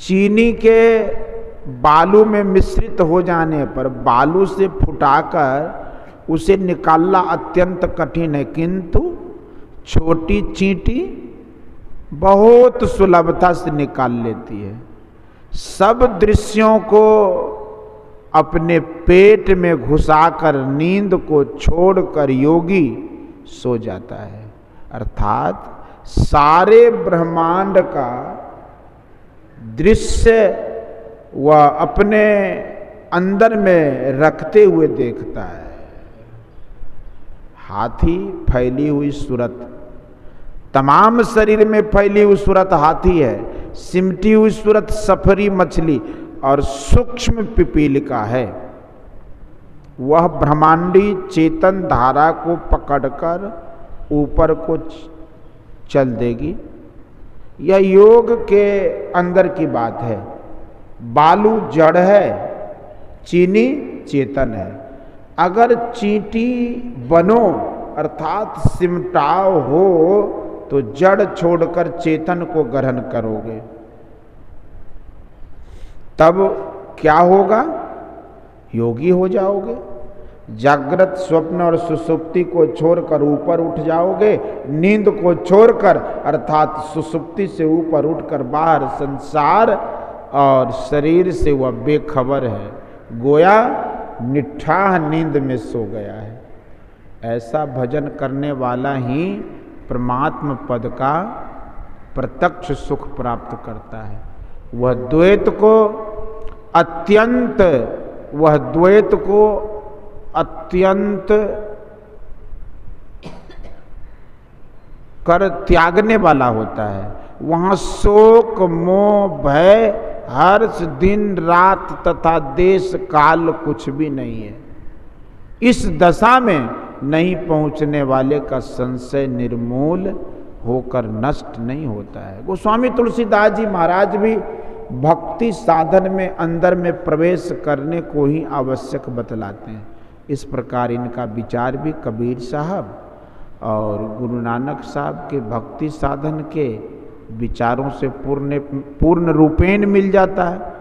चीनी के बालू में मिश्रित हो जाने पर बालू से फुटाकर उसे निकालना अत्यंत कठिन है, किंतु छोटी चींटी बहुत सुलभता से निकाल लेती है। सब दृश्यों को अपने पेट में घुसाकर, नींद को छोड़कर योगी सो जाता है। अर्थात सारे ब्रह्मांड का दृश्य वह अपने अंदर में रखते हुए देखता है। हाथी फैली हुई सूरत। तमाम शरीर में फैली हुई सूरत हाथी है। सिमटी हुई सूरत सफरी मछली और सूक्ष्म पिपील का है। वह ब्रह्मांडी चेतन धारा को पकड़कर ऊपर को चल देगी। यह योग के अंदर की बात है। बालू जड़ है, चीनी चेतन है। अगर चींटी बनो, अर्थात सिमटाव हो तो जड़ छोड़कर चेतन को ग्रहण करोगे। तब क्या होगा? योगी हो जाओगे। जागृत स्वप्न और सुसुप्ति को छोड़कर ऊपर उठ जाओगे, नींद को छोड़कर, अर्थात सुसुप्ति से ऊपर उठकर बाहर संसार और शरीर से वह बेखबर है। गोया, निठाह नींद में सो गया है। ऐसा भजन करने वाला ही परमात्म पद का प्रत्यक्ष सुख प्राप्त करता है। वह द्वैत को अत्यंत, वह द्वैत को अत्यंत कर त्यागने वाला होता है। वहाँ शोक, मोह, भय, हर्ष, दिन, रात तथा देश, काल कुछ भी नहीं है। इस दशा में नहीं पहुँचने वाले का संशय निर्मूल होकर नष्ट नहीं होता है। गोस्वामी तुलसीदास जी महाराज भी भक्ति साधन में, अंदर में प्रवेश करने को ही आवश्यक बतलाते हैं। इस प्रकार इनका विचार भी कबीर साहब और गुरु नानक साहब के भक्ति साधन के विचारों से पूर्ण पूर्ण रूपेण मिल जाता है।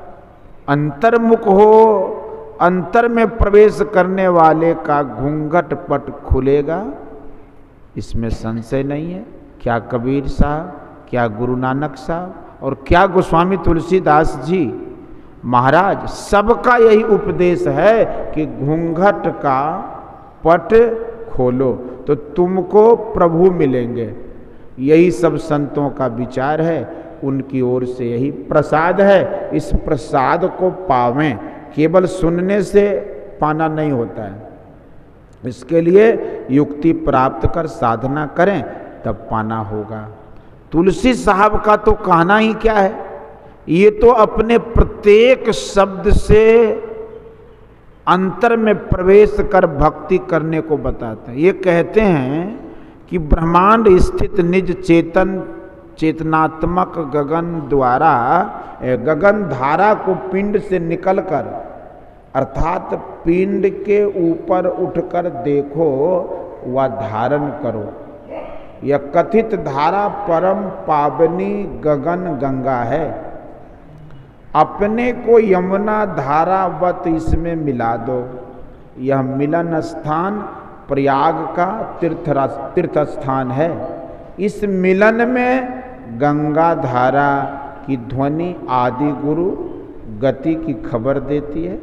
अंतर्मुख हो, अंतर में प्रवेश करने वाले का घूंघट पट खुलेगा। इसमें संशय नहीं है, क्या कबीर साहब, क्या गुरु नानक साहब और क्या गोस्वामी तुलसीदास जी महाराज, सबका यही उपदेश है कि घूंघट का पट खोलो तो तुमको प्रभु मिलेंगे। यही सब संतों का विचार है, उनकी ओर से यही प्रसाद है। इस प्रसाद को पावें, केवल सुनने से पाना नहीं होता है। इसके लिए युक्ति प्राप्त कर साधना करें, तब पाना होगा। तुलसी साहब का तो कहना ही क्या है? ये तो अपने प्रत्येक शब्द से अंतर में प्रवेश कर भक्ति करने को बताते हैं। ये कहते हैं कि ब्रह्मांड स्थित निज चेतन, चेतनात्मक गगन द्वारा गगन धारा को पिंड से निकलकर, अर्थात पिंड के ऊपर उठकर देखो व धारण करो। यह कथित धारा परम पावनी गगन गंगा है। अपने को यमुना धारावत इसमें मिला दो। यह मिलन स्थान प्रयाग का तीर्थ तीर्थ स्थान है। इस मिलन में गंगा धारा की ध्वनि आदि गुरु गति की खबर देती है।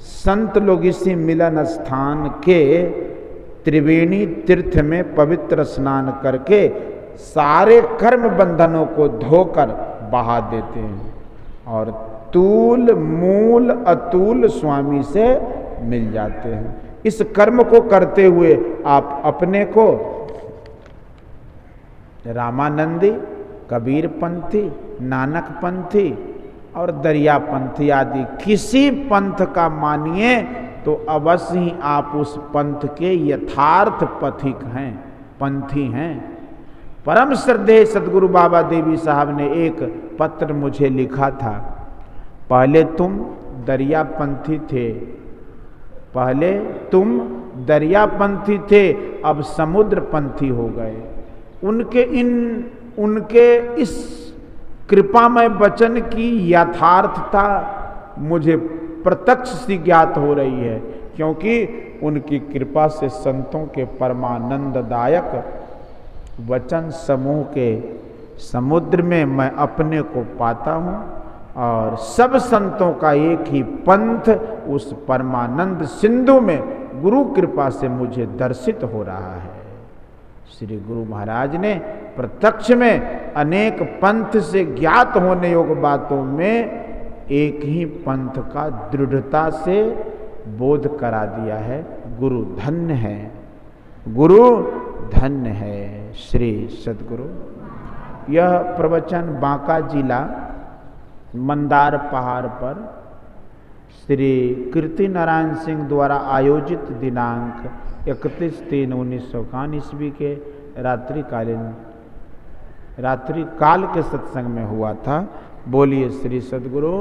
संत लोग इसी मिलन स्थान के त्रिवेणी तीर्थ में पवित्र स्नान करके सारे कर्म बंधनों को धोकर बहा देते हैं। और तूल, मूल, अतुल स्वामी से मिल जाते हैं। इस कर्म को करते हुए आप अपने को रामानंदी कबीर पंथी नानक पंथी और दरिया पंथी आदि किसी पंथ का मानिए तो अवश्य ही आप उस पंथ के यथार्थ पथिक हैं, पंथी हैं। परम श्रद्धेय सदगुरु बाबा देवी साहब ने एक पत्र मुझे लिखा था। पहले तुम दरियापंथी थे। पहले तुम दरियापंथी थे, अब समुद्रपंथी हो गए। उनके इन, उनके इस कृपामय वचन की यथार्थता मुझे प्रत्यक्ष सी ज्ञात हो रही है, क्योंकि उनकी कृपा से संतों के परमानंददायक वचन समूह के समुद्र में मैं अपने को पाता हूँ और सब संतों का एक ही पंथ उस परमानंद सिंधु में गुरु कृपा से मुझे दर्शित हो रहा है। श्री गुरु महाराज ने प्रत्यक्ष में अनेक पंथ से ज्ञात होने योग बातों में एक ही पंथ का दृढ़ता से बोध करा दिया है। गुरु धन्य है। गुरु धन्य है श्री सदगुरु। यह प्रवचन बांका जिला मंदार पहाड़ पर श्री कीर्ति नारायण सिंह द्वारा आयोजित दिनांक इकतीस तीन उन्नीस सौ ईस्वी के रात्रिकालीन रात्रि काल के सत्संग में हुआ था। बोलिए श्री सदगुरु।